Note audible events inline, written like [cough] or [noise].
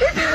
Yeah. [laughs]